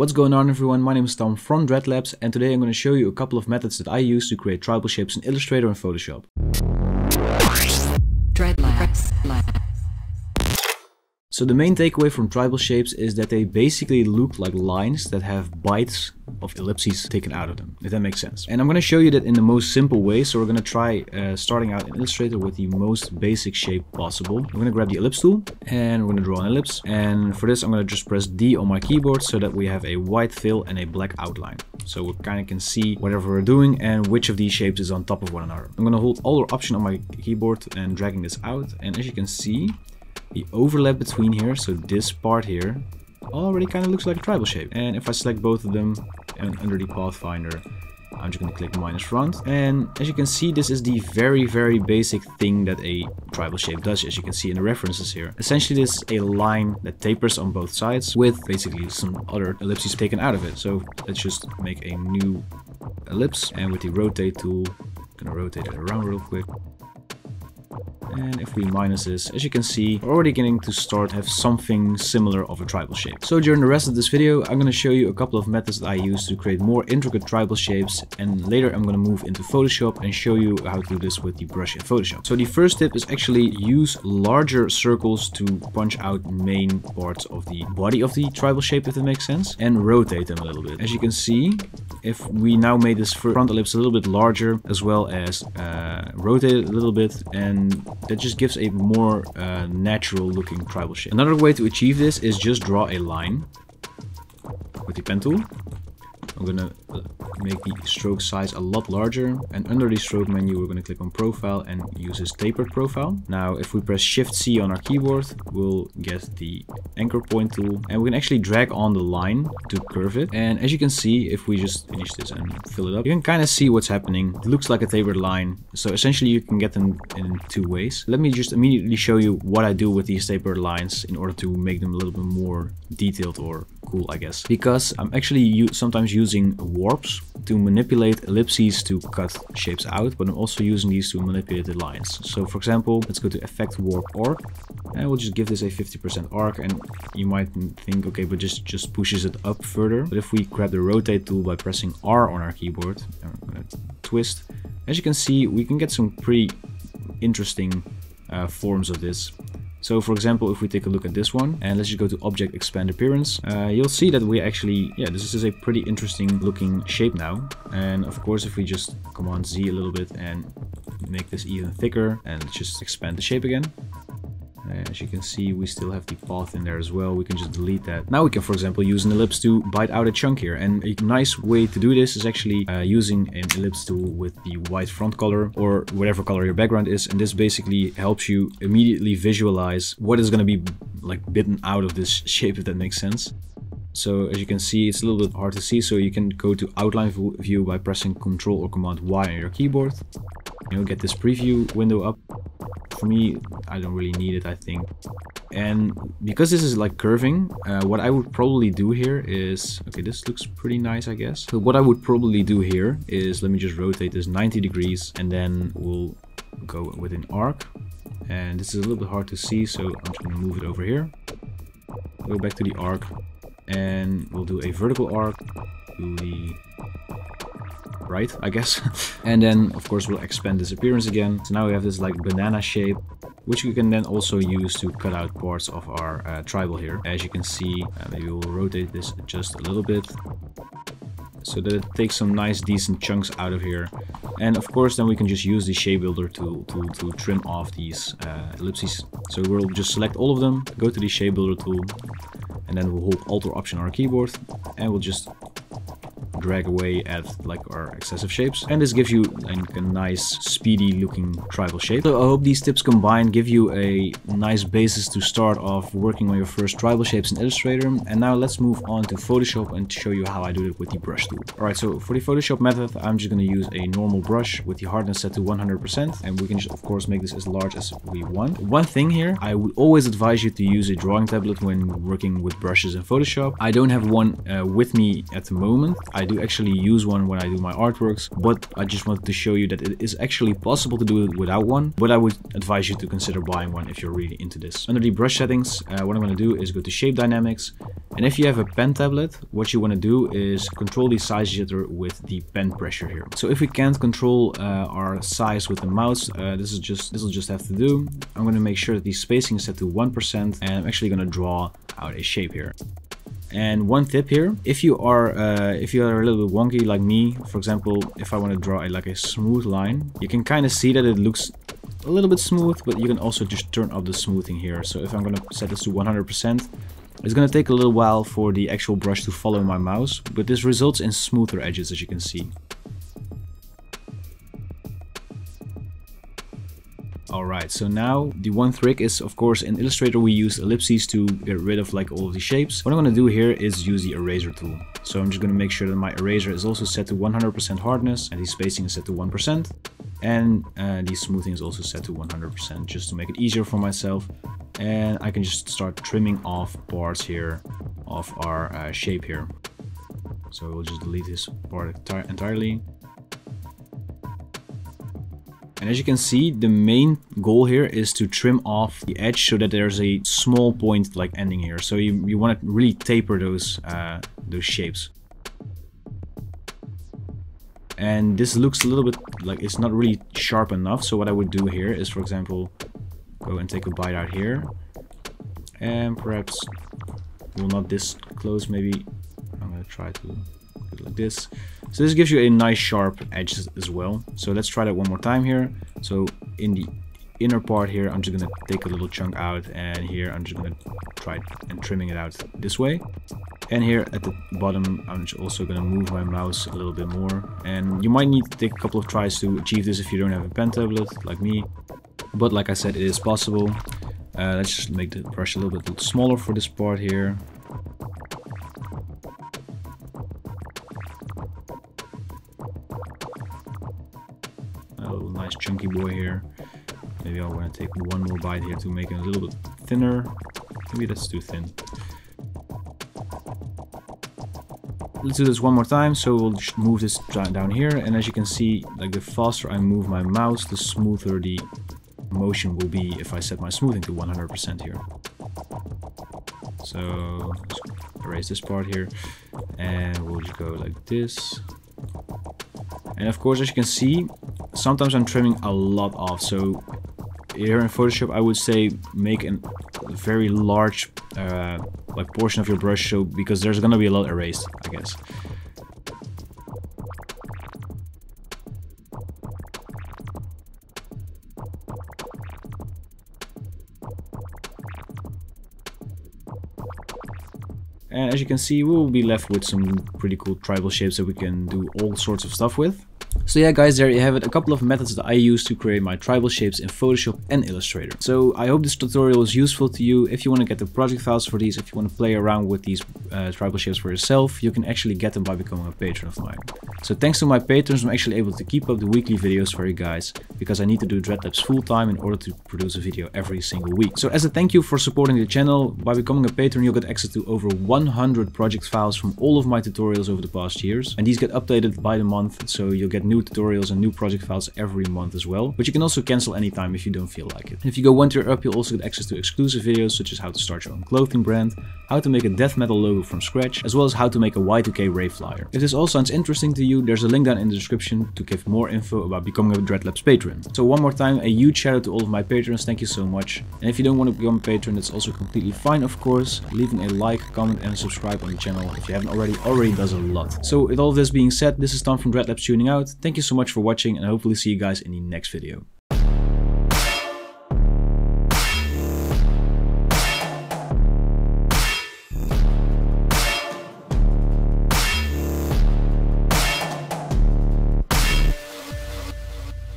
What's going on everyone, my name is Tom from Dreadlabs and today I'm going to show you a couple of methods that I use to create tribal shapes in Illustrator and Photoshop. So the main takeaway from tribal shapes is that they basically look like lines that have bites of ellipses taken out of them, if that makes sense. And I'm going to show you that in the most simple way. So we're going to try uh, starting out in Illustrator with the most basic shape possible. I'm going to grab the ellipse tool and we're going to draw an ellipse. And for this, I'm going to just press D on my keyboard so that we have a white fill and a black outline. So we kind of can see whatever we're doing and which of these shapes is on top of one another. I'm going to hold Alt or Option on my keyboard and dragging this out. And as you can see, the overlap between here, so this part here, already kind of looks like a tribal shape. And if I select both of them and under the pathfinder, I'm just going to click minus front. And as you can see, this is the very, very basic thing that a tribal shape does, as you can see in the references here. Essentially, this is a line that tapers on both sides with basically some other ellipses taken out of it. So let's just make a new ellipse and with the rotate tool, I'm gonna rotate it around real quick. And if we minus this, as you can see, we're already getting to start have something similar of a tribal shape. So during the rest of this video, I'm going to show you a couple of methods that I use to create more intricate tribal shapes. And later I'm going to move into Photoshop and show you how to do this with the brush in Photoshop. So the first tip is actually use larger circles to punch out main parts of the body of the tribal shape, if that makes sense, and rotate them a little bit. As you can see, if we now made this front ellipse a little bit larger, as well as uh, rotate it a little bit and that just gives a more uh, natural looking tribal shape. Another way to achieve this is just draw a line with the pen tool. I'm gonna uh, make the stroke size a lot larger and under the stroke menu we're to click on profile and use this tapered profile. Now if we press shift C on our keyboard we'll get the anchor point tool and we can actually drag on the line to curve it and as you can see if we just finish this and fill it up you can kind of see what's happening. It looks like a tapered line so essentially you can get them in two ways. Let me just immediately show you what I do with these tapered lines in order to make them a little bit more detailed or cool I guess because I'm actually sometimes using warps to manipulate ellipses to cut shapes out, but I'm also using these to manipulate the lines. So for example, let's go to Effect Warp Arc, and we'll just give this a 50% arc, and you might think, okay, but just, just pushes it up further. But if we grab the Rotate tool by pressing R on our keyboard, and we're gonna twist, as you can see, we can get some pretty interesting uh, forms of this. So for example, if we take a look at this one and let's just go to object expand appearance, uh, you'll see that we actually, yeah, this is a pretty interesting looking shape now. And of course, if we just command Z a little bit and make this even thicker and just expand the shape again, as you can see, we still have the path in there as well. We can just delete that. Now we can, for example, use an ellipse to bite out a chunk here. And a nice way to do this is actually uh, using an ellipse tool with the white front color or whatever color your background is. And this basically helps you immediately visualize what is going to be like bitten out of this shape, if that makes sense. So as you can see, it's a little bit hard to see. So you can go to outline view by pressing Ctrl or Command Y on your keyboard. You'll get this preview window up for me, I don't really need it, I think. And because this is like curving, uh, what I would probably do here is, okay, this looks pretty nice, I guess. So what I would probably do here is, let me just rotate this 90 degrees and then we'll go with an arc. And this is a little bit hard to see, so I'm just gonna move it over here. Go back to the arc and we'll do a vertical arc to the right, I guess. and then, of course, we'll expand this appearance again. So now we have this like banana shape, which we can then also use to cut out parts of our uh, tribal here. As you can see, uh, maybe we'll rotate this just a little bit so that it takes some nice decent chunks out of here and of course then we can just use the shape builder tool to, to trim off these uh, ellipses so we'll just select all of them go to the shape builder tool and then we'll hold alt or option on our keyboard and we'll just drag away at like our excessive shapes. And this gives you like a nice speedy looking tribal shape. So I hope these tips combined give you a nice basis to start off working on your first tribal shapes in Illustrator. And now let's move on to Photoshop and show you how I do it with the brush tool. Alright, so for the Photoshop method, I'm just going to use a normal brush with the hardness set to 100%. And we can just, of course, make this as large as we want. One thing here, I would always advise you to use a drawing tablet when working with brushes in Photoshop. I don't have one uh, with me at the moment. I do actually use one when I do my artworks, but I just wanted to show you that it is actually possible to do it without one, but I would advise you to consider buying one if you're really into this. Under the brush settings, uh, what I'm going to do is go to shape dynamics, and if you have a pen tablet, what you want to do is control the size jitter with the pen pressure here. So if we can't control uh, our size with the mouse, uh, this is just this will just have to do. I'm going to make sure that the spacing is set to 1% and I'm actually going to draw out a shape here. And one tip here, if you are uh, if you are a little bit wonky like me, for example, if I want to draw a, like a smooth line, you can kind of see that it looks a little bit smooth, but you can also just turn up the smoothing here. So if I'm going to set this to 100%, it's going to take a little while for the actual brush to follow my mouse, but this results in smoother edges as you can see. Alright, so now the one trick is of course in Illustrator we use ellipses to get rid of like all of the shapes. What I'm going to do here is use the eraser tool. So I'm just going to make sure that my eraser is also set to 100% hardness and the spacing is set to 1%. And uh, the smoothing is also set to 100% just to make it easier for myself. And I can just start trimming off parts here of our uh, shape here. So we'll just delete this part entirely. And as you can see, the main goal here is to trim off the edge so that there's a small point like ending here. So you, you want to really taper those, uh, those shapes. And this looks a little bit like it's not really sharp enough. So what I would do here is, for example, go and take a bite out here. And perhaps, well not this close, maybe I'm going to try to like this. So this gives you a nice sharp edge as well. So let's try that one more time here. So in the inner part here, I'm just gonna take a little chunk out and here I'm just gonna try and trimming it out this way. And here at the bottom, I'm also gonna move my mouse a little bit more. And you might need to take a couple of tries to achieve this if you don't have a pen tablet like me. But like I said, it is possible. Uh, let's just make the brush a little bit smaller for this part here. Nice chunky boy here. Maybe I want to take one more bite here to make it a little bit thinner. Maybe that's too thin. Let's do this one more time. So we'll just move this down here. And as you can see, like the faster I move my mouse, the smoother the motion will be if I set my smoothing to 100% here. So erase this part here. And we'll just go like this. And of course, as you can see, sometimes I'm trimming a lot off. So here in Photoshop, I would say make a very large uh, like portion of your brush so because there's gonna be a lot erased, I guess. And as you can see, we will be left with some pretty cool tribal shapes that we can do all sorts of stuff with. So yeah guys, there you have it, a couple of methods that I use to create my tribal shapes in Photoshop and Illustrator. So I hope this tutorial was useful to you. If you want to get the project files for these, if you want to play around with these uh, tribal shapes for yourself, you can actually get them by becoming a patron of mine. So thanks to my patrons, I'm actually able to keep up the weekly videos for you guys, because I need to do Dreadlabs full time in order to produce a video every single week. So as a thank you for supporting the channel, by becoming a patron you'll get access to over 100 project files from all of my tutorials over the past years. And these get updated by the month, so you'll get new tutorials and new project files every month as well. But you can also cancel anytime if you don't feel like it. if you go one tier up, you'll also get access to exclusive videos such as how to start your own clothing brand, how to make a death metal logo from scratch, as well as how to make a Y2K rave flyer. If this all sounds interesting to you, there's a link down in the description to give more info about becoming a Dreadlabs patron. So one more time, a huge shout out to all of my patrons, thank you so much. And if you don't want to become a patron, that's also completely fine of course. Leaving a like, comment and subscribe on the channel if you haven't already, already does a lot. So with all of this being said, this is Tom from Dreadlabs tuning out. Thank you so much for watching and hopefully see you guys in the next video.